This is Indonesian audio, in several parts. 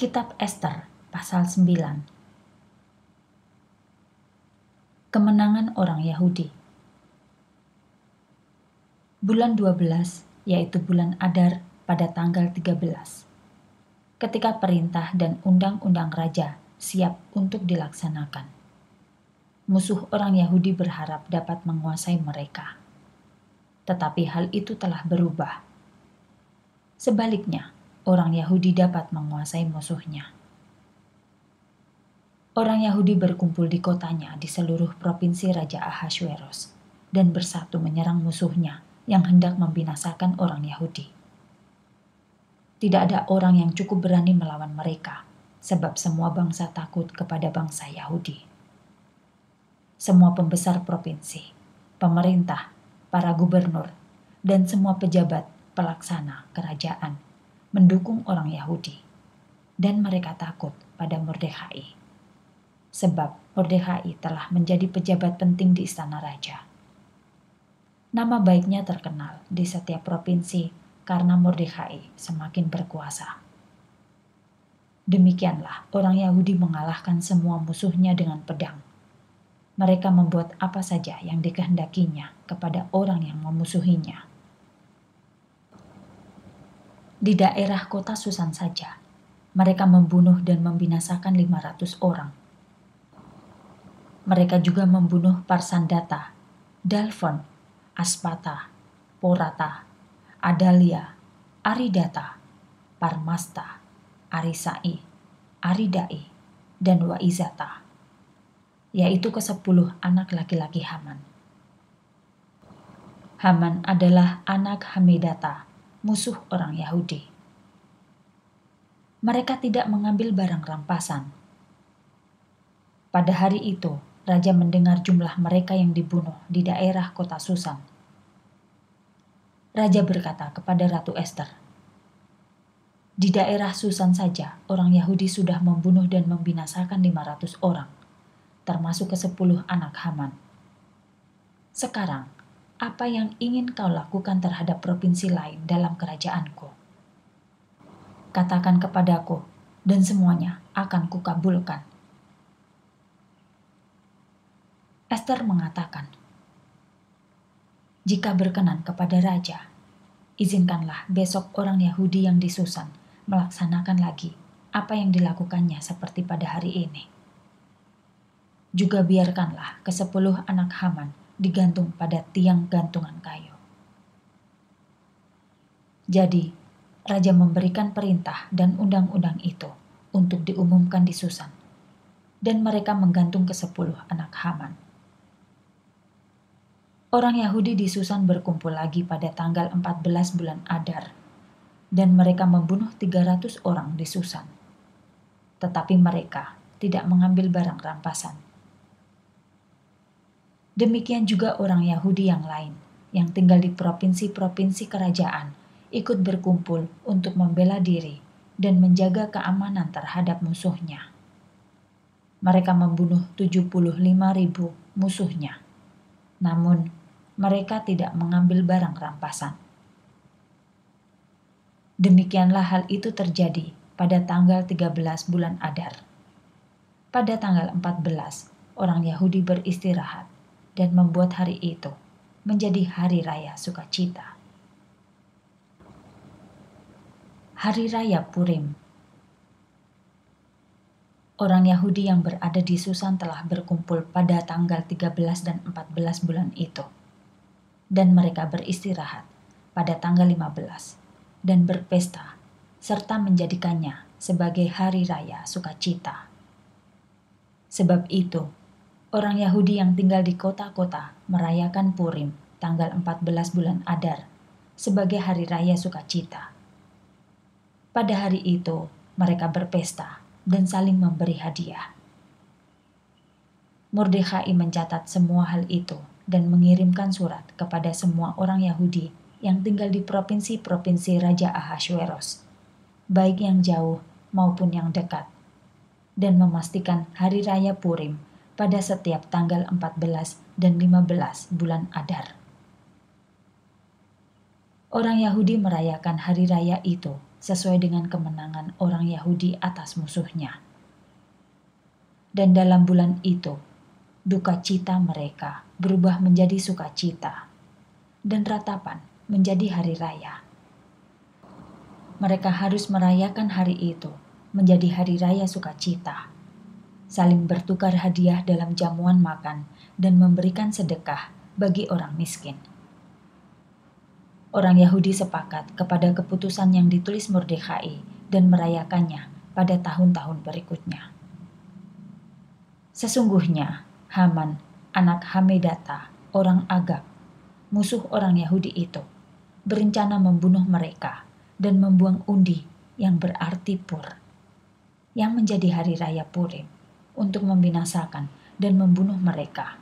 Kitab Esther pasal 9 Kemenangan orang Yahudi Bulan 12, yaitu bulan Adar pada tanggal 13. Ketika perintah dan undang-undang raja siap untuk dilaksanakan. Musuh orang Yahudi berharap dapat menguasai mereka. Tetapi hal itu telah berubah. Sebaliknya, orang Yahudi dapat menguasai musuhnya. Orang Yahudi berkumpul di kotanya di seluruh provinsi Raja Ahasuerus dan bersatu menyerang musuhnya yang hendak membinasakan orang Yahudi. Tidak ada orang yang cukup berani melawan mereka, sebab semua bangsa takut kepada bangsa Yahudi. Semua pembesar provinsi, pemerintah, para gubernur, dan semua pejabat pelaksana kerajaan mendukung orang Yahudi, dan mereka takut pada Mordekhai. Sebab Mordekhai telah menjadi pejabat penting di istana raja. Nama baiknya terkenal di setiap provinsi karena Mordekhai semakin berkuasa. Demikianlah orang Yahudi mengalahkan semua musuhnya dengan pedang. Mereka membuat apa saja yang dikehendakinya kepada orang yang memusuhinya di daerah kota Susan saja, mereka membunuh dan membinasakan 500 orang. Mereka juga membunuh Parsandata, Dalfon, Aspata, Porata, Adalia, Aridata, Parmasta, Arisai, Aridai, dan Waizata, yaitu ke sepuluh anak laki-laki Haman. Haman adalah anak Hamedata, musuh orang Yahudi. Mereka tidak mengambil barang rampasan. Pada hari itu, raja mendengar jumlah mereka yang dibunuh di daerah kota Susan. Raja berkata kepada Ratu Esther, "Di daerah Susan saja, orang Yahudi sudah membunuh dan membinasakan 500 orang, termasuk ke sepuluh anak Haman. Sekarang, apa yang ingin kau lakukan terhadap provinsi lain dalam kerajaanku. Katakan kepadaku, dan semuanya akan kukabulkan. Esther mengatakan, Jika berkenan kepada raja, izinkanlah besok orang Yahudi yang disusan melaksanakan lagi apa yang dilakukannya seperti pada hari ini. Juga biarkanlah ke sepuluh anak Haman digantung pada tiang gantungan kayu. Jadi, raja memberikan perintah dan undang-undang itu untuk diumumkan di Susan, dan mereka menggantung ke sepuluh anak Haman. Orang Yahudi di Susan berkumpul lagi pada tanggal 14 bulan Adar, dan mereka membunuh 300 orang di Susan. Tetapi mereka tidak mengambil barang rampasan Demikian juga orang Yahudi yang lain yang tinggal di provinsi-provinsi kerajaan ikut berkumpul untuk membela diri dan menjaga keamanan terhadap musuhnya. Mereka membunuh 75 ribu musuhnya. Namun, mereka tidak mengambil barang rampasan. Demikianlah hal itu terjadi pada tanggal 13 bulan Adar. Pada tanggal 14, orang Yahudi beristirahat dan membuat hari itu menjadi hari raya sukacita. Hari Raya Purim Orang Yahudi yang berada di Susan telah berkumpul pada tanggal 13 dan 14 bulan itu. Dan mereka beristirahat pada tanggal 15 dan berpesta serta menjadikannya sebagai hari raya sukacita. Sebab itu, Orang Yahudi yang tinggal di kota-kota merayakan Purim tanggal 14 bulan Adar sebagai hari raya sukacita. Pada hari itu, mereka berpesta dan saling memberi hadiah. Mordekhai mencatat semua hal itu dan mengirimkan surat kepada semua orang Yahudi yang tinggal di provinsi-provinsi Raja Ahasuerus, baik yang jauh maupun yang dekat, dan memastikan hari raya Purim pada setiap tanggal 14 dan 15 bulan Adar. Orang Yahudi merayakan hari raya itu sesuai dengan kemenangan orang Yahudi atas musuhnya. Dan dalam bulan itu, duka cita mereka berubah menjadi sukacita, dan ratapan menjadi hari raya. Mereka harus merayakan hari itu menjadi hari raya sukacita, saling bertukar hadiah dalam jamuan makan, dan memberikan sedekah bagi orang miskin. Orang Yahudi sepakat kepada keputusan yang ditulis Mordekhai dan merayakannya pada tahun-tahun berikutnya. Sesungguhnya, Haman, anak Hamedata, orang Agag, musuh orang Yahudi itu, berencana membunuh mereka dan membuang undi yang berarti pur, yang menjadi hari raya Purim, untuk membinasakan dan membunuh mereka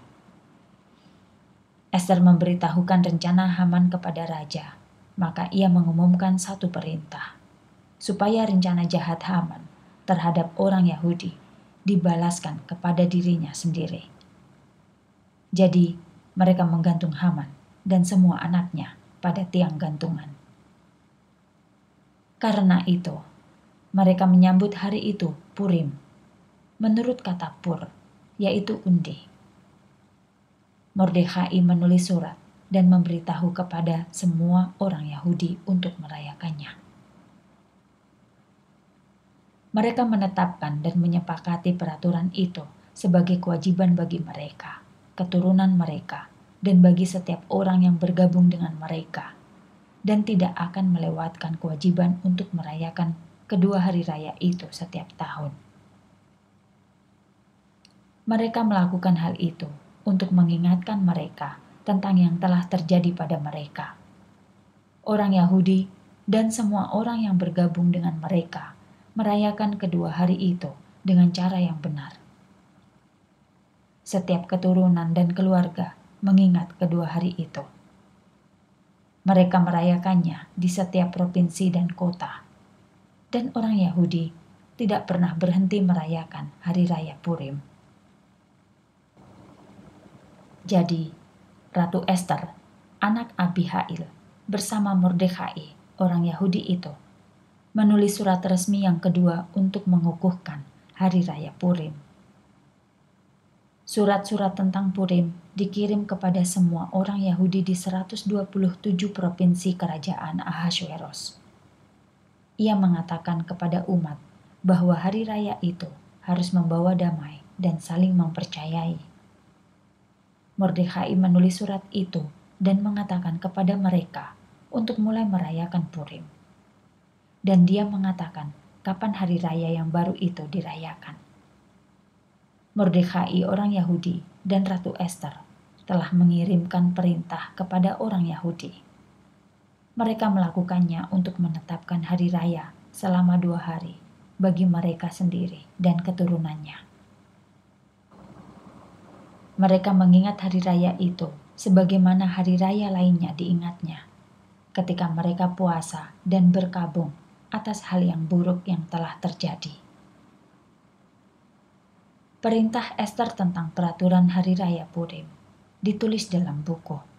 Esther memberitahukan rencana Haman kepada raja, maka ia mengumumkan satu perintah, supaya rencana jahat Haman terhadap orang Yahudi dibalaskan kepada dirinya sendiri. Jadi, mereka menggantung Haman dan semua anaknya pada tiang gantungan. Karena itu, mereka menyambut hari itu Purim, menurut kata Pur, yaitu undi Mordekhai menulis surat dan memberitahu kepada semua orang Yahudi untuk merayakannya. Mereka menetapkan dan menyepakati peraturan itu sebagai kewajiban bagi mereka, keturunan mereka, dan bagi setiap orang yang bergabung dengan mereka, dan tidak akan melewatkan kewajiban untuk merayakan kedua hari raya itu setiap tahun. Mereka melakukan hal itu untuk mengingatkan mereka tentang yang telah terjadi pada mereka. Orang Yahudi dan semua orang yang bergabung dengan mereka merayakan kedua hari itu dengan cara yang benar. Setiap keturunan dan keluarga mengingat kedua hari itu. Mereka merayakannya di setiap provinsi dan kota, dan orang Yahudi tidak pernah berhenti merayakan hari raya Purim. Jadi, Ratu Esther, anak Abihail, bersama Mordekhai, orang Yahudi itu, menulis surat resmi yang kedua untuk mengukuhkan hari raya Purim. Surat-surat tentang Purim dikirim kepada semua orang Yahudi di 127 provinsi kerajaan Ahasuerus. Ia mengatakan kepada umat bahwa hari raya itu harus membawa damai dan saling mempercayai. Mordekhai menulis surat itu dan mengatakan kepada mereka untuk mulai merayakan Purim. Dan dia mengatakan kapan hari raya yang baru itu dirayakan. Mordekhai orang Yahudi dan Ratu Esther telah mengirimkan perintah kepada orang Yahudi. Mereka melakukannya untuk menetapkan hari raya selama dua hari bagi mereka sendiri dan keturunannya. Mereka mengingat hari raya itu sebagaimana hari raya lainnya diingatnya, ketika mereka puasa dan berkabung atas hal yang buruk yang telah terjadi. Perintah Esther tentang peraturan hari raya Purim ditulis dalam buku